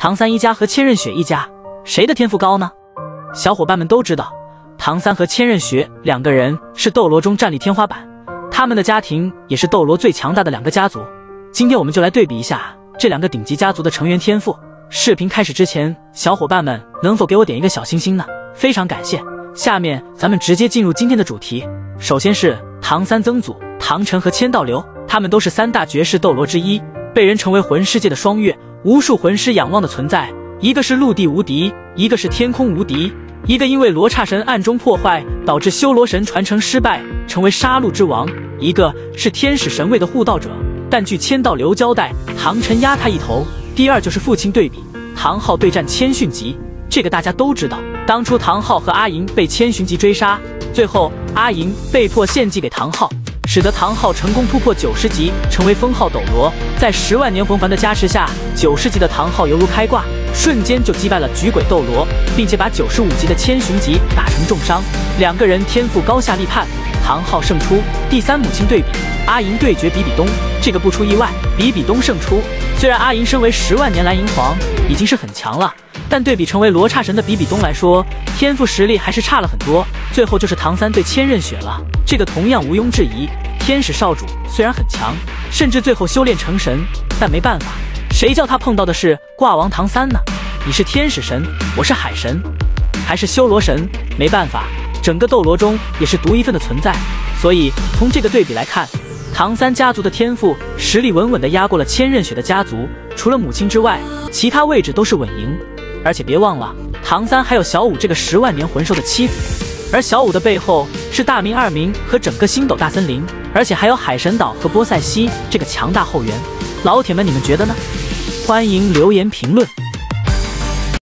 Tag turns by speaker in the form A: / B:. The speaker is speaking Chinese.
A: 唐三一家和千仞雪一家，谁的天赋高呢？小伙伴们都知道，唐三和千仞雪两个人是斗罗中战力天花板，他们的家庭也是斗罗最强大的两个家族。今天我们就来对比一下这两个顶级家族的成员天赋。视频开始之前，小伙伴们能否给我点一个小心心呢？非常感谢。下面咱们直接进入今天的主题。首先是唐三曾祖唐晨和千道流，他们都是三大绝世斗罗之一，被人称为魂世界的双月，无数魂师仰望的存在。一个是陆地无敌，一个是天空无敌，一个因为罗刹神暗中破坏导致修罗神传承失败，成为杀戮之王；一个是天使神位的护道者。但据千道流交代，唐晨压他一头。第二就是父亲对比，唐昊对战千寻疾，这个大家都知道。当初唐昊和阿银被千寻疾追杀，最后阿银被迫献祭给唐昊，使得唐昊成功突破九十级，成为封号斗罗。在十万年魂环的加持下，九十级的唐昊犹如开挂，瞬间就击败了菊鬼斗罗，并且把九十五级的千寻疾打成重伤。两个人天赋高下立判，唐昊胜出。第三母亲对比，阿银对决比比东，这个不出意外，比比东胜出。虽然阿银身为十万年蓝银皇，已经是很强了，但对比成为罗刹神的比比东来说，天赋实力还是差了很多。最后就是唐三对千仞雪了，这个同样毋庸置疑。天使少主虽然很强，甚至最后修炼成神，但没办法，谁叫他碰到的是挂王唐三呢？你是天使神，我是海神，还是修罗神？没办法，整个斗罗中也是独一份的存在。所以从这个对比来看。唐三家族的天赋实力稳稳地压过了千仞雪的家族，除了母亲之外，其他位置都是稳赢。而且别忘了，唐三还有小五这个十万年魂兽的妻子，而小五的背后是大明、二明和整个星斗大森林，而且还有海神岛和波塞西这个强大后援。老铁们，你们觉得呢？欢迎留言评论。